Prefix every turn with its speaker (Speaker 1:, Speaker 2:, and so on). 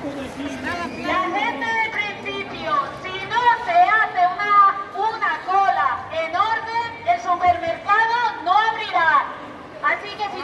Speaker 1: La gente de principio, si no se hace una, una cola en orden, el supermercado no abrirá. Así que si